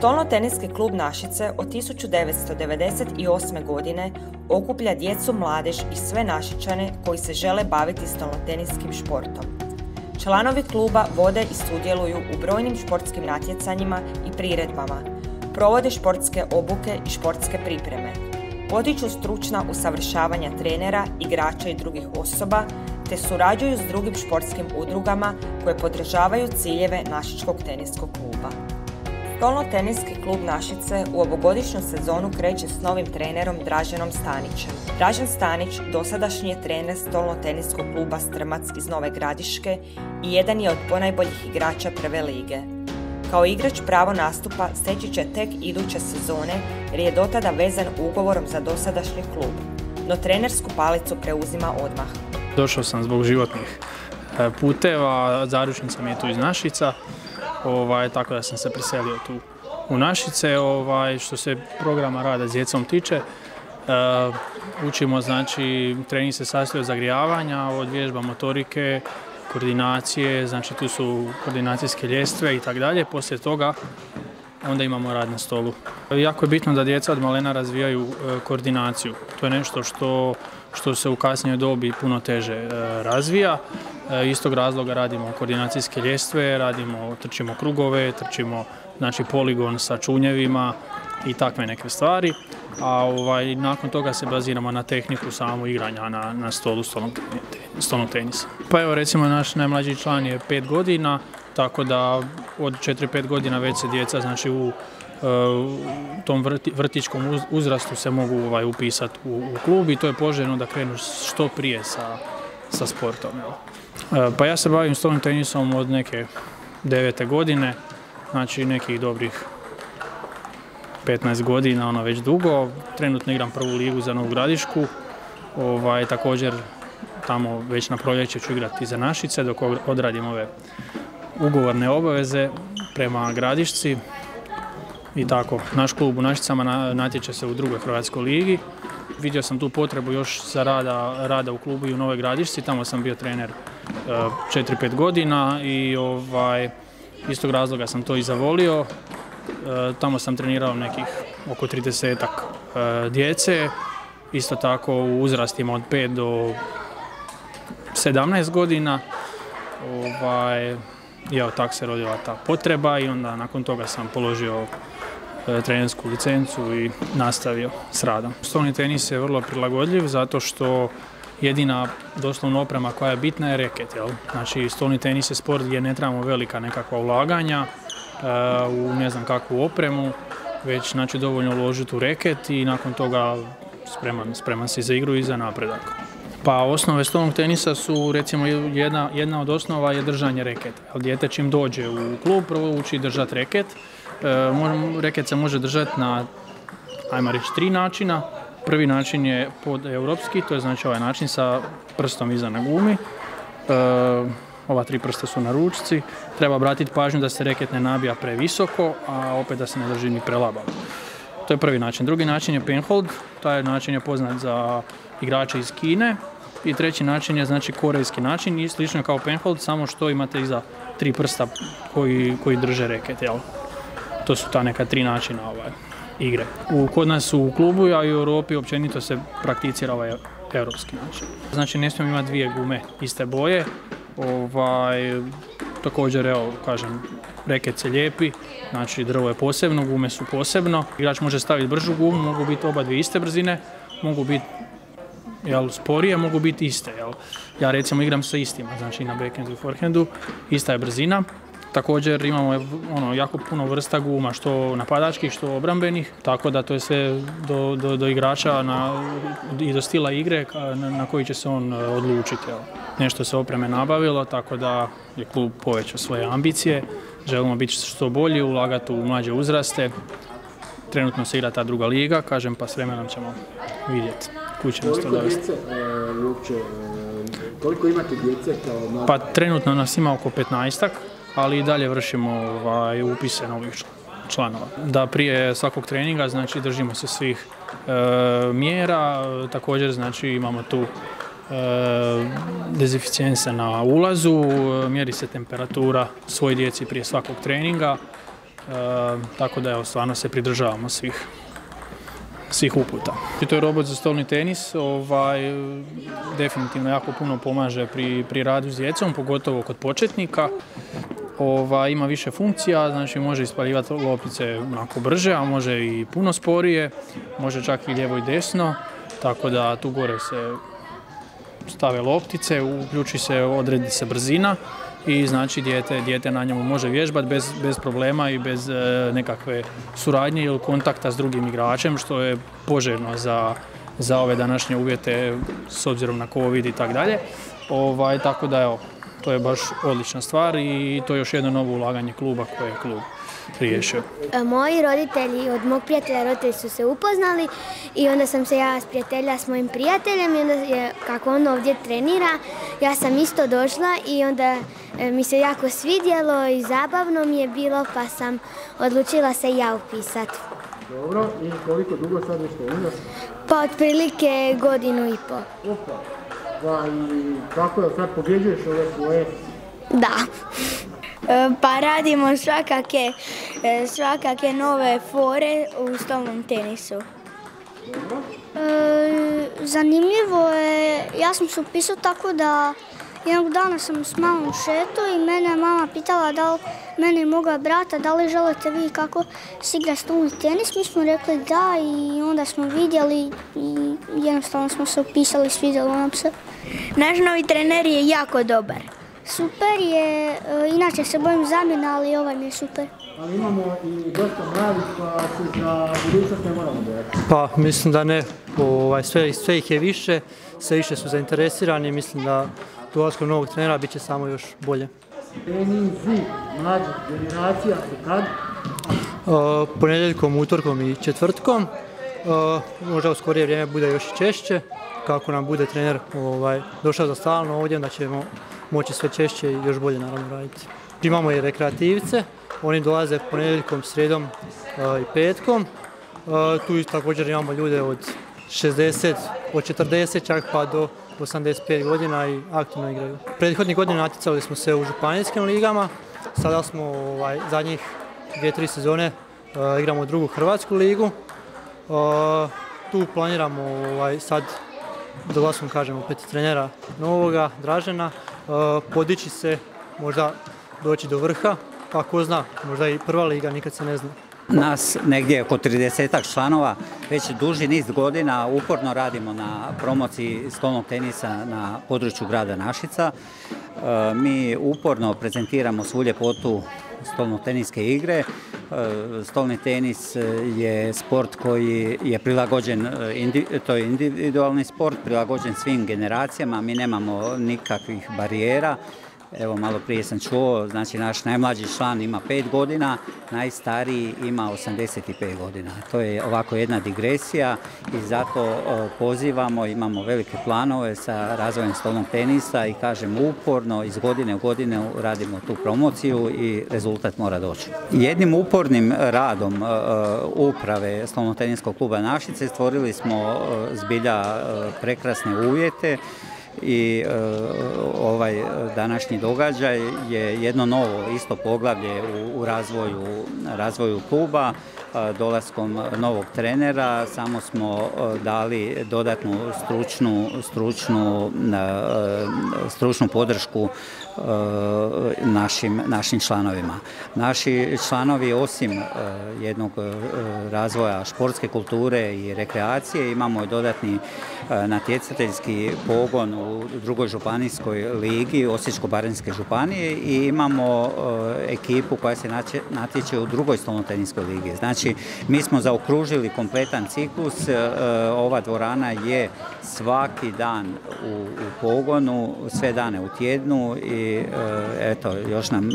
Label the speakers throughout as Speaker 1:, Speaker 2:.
Speaker 1: Stolno-teniski klub Našice od 1998. godine okuplja djecu, mladež i sve našičane koji se žele baviti stolnoteniskim športom. Članovi kluba vode i sudjeluju u brojnim športskim natjecanjima i priredbama, provode športske obuke i športske pripreme, potiču stručna usavršavanja trenera, igrača i drugih osoba, te surađuju s drugim športskim udrugama koje podržavaju ciljeve Našičkog teniskog kluba. Stolno-teniski klub Našice u ovogodišnju sezonu kreće s novim trenerom Draženom Stanićem. Dražen Stanić dosadašnji je trener stolno-teniskog kluba Strmac iz Nove Gradiške i jedan je od ponajboljih igrača prve lige. Kao igrač pravo nastupa steći će tek iduće sezone jer je dotada vezan ugovorom za dosadašnji klub, no trenersku palicu preuzima odmah.
Speaker 2: Došao sam zbog životnih e, puteva, zaručnica mi je tu iz Našica, ovaj, tako da sam se preselio tu u Našice. Ovaj, što se programa rada s djecom tiče, e, učimo, znači, trening se sastoji od zagrijavanja, od vježba motorike, koordinacije, znači tu su koordinacijske ljestve i tako dalje. Poslije toga onda imamo rad na stolu. Jako je bitno da djeca od malena razvijaju e, koordinaciju. To je nešto što, što se u kasnijoj dobi puno teže e, razvija. E, istog razloga radimo koordinacijske ljestve, radimo, trčimo krugove, trčimo znači poligon sa čunjevima i takve neke stvari. A ovaj, nakon toga se baziramo na tehniku samo igranja na, na stolu stolnog tenisa. Pa evo recimo naš najmlađi član je pet godina, tako da od 4-5 godina već se djeca znači u tom vrtičkom uzrastu se mogu ovaj, upisati u, klub i to je poželjno da krenu što prije sa, sa sportom. E, pa ja se bavim stolnim tenisom od neke devete godine, znači nekih dobrih 15 godina, ono već dugo. Trenutno igram prvu ligu za Novu Gradišku, ovaj, također tamo već na proljeće ću igrati za Našice dok odradim ove ugovorne obaveze prema Gradišci i tako. Naš klub u Našicama natječe se u drugoj Hrvatskoj ligi. Vidio sam tu potrebu još za rada, rada u klubu i u Novoj Gradišci, tamo sam bio trener 4-5 e, godina i ovaj, istog razloga sam to i zavolio. E, tamo sam trenirao nekih oko 30 e, djece, isto tako u uzrastima od 5 do 17 godina. Ovaj, evo tako se rodila ta potreba i onda nakon toga sam položio trenersku licencu i nastavio s radom. Stolni tenis je vrlo prilagodljiv zato što jedina doslovno oprema koja je bitna je reket. Jel? Znači stolni tenis je sport gdje ne trebamo velika nekakva ulaganja e, u ne znam kakvu opremu, već znači dovoljno uložiti u reket i nakon toga spreman, spreman si za igru i za napredak. Pa osnove stolnog tenisa su recimo jedna, jedna od osnova je držanje reketa. Dijete čim dođe u klub prvo uči držati reket. E, reket se može držati na ajmo reći tri načina. Prvi način je pod europski, to je znači ovaj način sa prstom iza na gumi. E, ova tri prsta su na ručci. Treba obratiti pažnju da se reket ne nabija previsoko, a opet da se ne drži ni prelabavo. To je prvi način. Drugi način je penhold, taj način je poznat za igrače iz Kine. I treći način je znači korejski način i slično kao penhold, samo što imate iza tri prsta koji, koji drže reket, jel? To su ta neka tri načina ovaj, igre. U, kod nas u klubu, a i u Europi općenito se prakticira ovaj europski način. Znači ne smijemo imati dvije gume iste boje, ovaj, također evo kažem reket se lijepi, znači drvo je posebno, gume su posebno. Igrač može staviti bržu gumu, mogu biti oba dvije iste brzine, mogu biti jel, sporije, mogu biti iste. Jel. Ja recimo igram sa istima, znači na backhandu i forehandu, ista je brzina. Također imamo ono, jako puno vrsta guma, što napadačkih, što obrambenih, tako da to je sve do, do, do igrača na, i do stila igre na, na koji će se on e, odlučiti. Jel. Nešto se opreme nabavilo, tako da je klub povećao svoje ambicije. Želimo biti što bolji, ulagati u mlađe uzraste. Trenutno se igra ta druga liga, kažem, pa s vremenom ćemo vidjeti kuće nas to dovesti.
Speaker 3: Uopće, e, koliko imate djece kao
Speaker 2: Pa trenutno nas ima oko 15 ali i dalje vršimo ovaj, upise novih članova. Da prije svakog treninga znači držimo se svih e, mjera, također znači imamo tu e, na ulazu, mjeri se temperatura svoj djeci prije svakog treninga, tako da evo, stvarno se pridržavamo svih svih uputa. I to je robot za stolni tenis, ovaj, definitivno jako puno pomaže pri, pri radu s djecom, pogotovo kod početnika. Ovaj, ima više funkcija, znači može ispaljivati loptice onako brže, a može i puno sporije, može čak i lijevo i desno, tako da tu gore se stave loptice, uključi se, odredi se brzina i znači dijete, na njemu može vježbati bez, bez problema i bez e, nekakve suradnje ili kontakta s drugim igračem što je poželjno za, za ove današnje uvjete s obzirom na covid i tako dalje. Ovaj, tako da evo, to je baš odlična stvar i to je još jedno novo ulaganje kluba koje je klub riješio.
Speaker 4: E, moji roditelji od mog prijatelja roditelji su se upoznali i onda sam se ja sprijateljila s mojim prijateljem i onda je, kako on ovdje trenira, ja sam isto došla i onda e, mi se jako svidjelo i zabavno mi je bilo pa sam odlučila se ja upisati.
Speaker 3: Dobro, i koliko dugo sad već
Speaker 4: Pa otprilike godinu i pol.
Speaker 3: Pa i kako je sad pobjeđuješ ove svoje?
Speaker 4: Da. E, pa radimo svakake, e, svakake nove fore u stolnom tenisu.
Speaker 5: E, zanimljivo je, ja sam se upisao tako da jednog dana sam s mamom šeto i mene je mama pitala da li mene i moga brata da li želite vi kako se igra stolni tenis. Mi smo rekli da i onda smo vidjeli i jednostavno smo se upisali, svidjelo nam se.
Speaker 4: Naš novi trener je jako dobar.
Speaker 5: Super je, e, inače se bojim zamjena, ali ovaj mi je super.
Speaker 3: Ali imamo i dosta mladih pa se za budućnost ne moramo bojati.
Speaker 6: Pa mislim da ne, ovaj, sve, sve ih je više, sve više su zainteresirani mislim da dolaskom novog trenera bit će samo još bolje.
Speaker 3: Treninzi mlađih generacija su kad?
Speaker 6: Uh, ponedjeljkom, utorkom i četvrtkom. Uh, možda u skorije vrijeme bude još češće. Kako nam bude trener ovaj, došao za stalno ovdje, onda ćemo moći sve češće i još bolje naravno raditi. Imamo i rekreativce, oni dolaze ponedjeljkom, sredom i petkom. Tu također imamo ljude od 60, od 40 čak pa do 85 godina i aktivno igraju. Prethodnih godina natjecali smo se u županijskim ligama, sada smo ovaj, zadnjih dvije, tri sezone igramo drugu Hrvatsku ligu. Tu planiramo ovaj, sad dolaskom kažem opet trenera novoga, Dražena, podići se, možda doći do vrha, pa ko zna, možda i prva liga, nikad se ne zna.
Speaker 7: Nas negdje oko 30 članova već duži niz godina uporno radimo na promociji stolnog tenisa na području grada Našica. Mi uporno prezentiramo svu ljepotu stolno-teniske igre. E, stolni tenis e, je sport koji je prilagođen, e, to je individualni sport, prilagođen svim generacijama, mi nemamo nikakvih barijera. Evo, malo prije sam čuo, znači naš najmlađi član ima 5 godina, najstariji ima 85 godina. To je ovako jedna digresija i zato pozivamo, imamo velike planove sa razvojem stolnog tenisa i kažem uporno, iz godine u godinu radimo tu promociju i rezultat mora doći. Jednim upornim radom uprave stolnog teniskog kluba Našice stvorili smo zbilja prekrasne uvjete i e, ovaj današnji događaj je jedno novo isto poglavlje u, razvoju, razvoju kluba dolaskom novog trenera samo smo e, dali dodatnu stručnu, stručnu, e, stručnu podršku našim, našim članovima. Naši članovi osim jednog razvoja športske kulture i rekreacije imamo i dodatni natjecateljski pogon u drugoj županijskoj ligi Osječko-Baranjske županije i imamo e, ekipu koja se natječe u drugoj stolnotenijskoj ligi. Znači, mi smo zaokružili kompletan ciklus, e, ova dvorana je svaki dan u, pogonu, sve dane u tjednu i e, eto, još nam,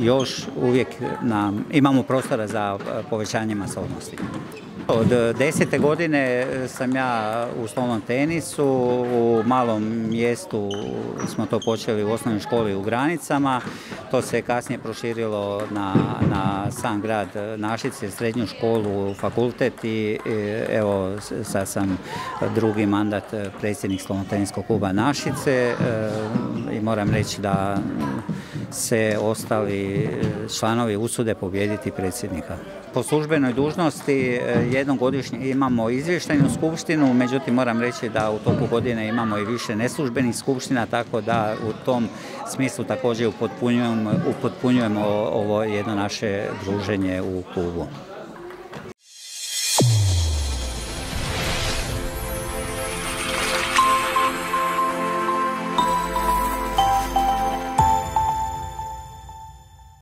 Speaker 7: još uvijek nam, imamo prostora za povećanje masovnosti. Od desete godine sam ja u stolnom tenisu, u malom mjestu smo to počeli u osnovnoj školi u Granicama, to se kasnije proširilo na, na sam grad Našice, srednju školu, fakultet i evo sad sam drugi mandat predsjednik stolno kluba Našice i moram reći da se ostali članovi usude pobijediti predsjednika. Po službenoj dužnosti jednom godišnje imamo izvještajnu skupštinu, međutim moram reći da u toku godine imamo i više neslužbenih skupština, tako da u tom smislu također upotpunjujemo, upotpunjujemo ovo jedno naše druženje u klubu.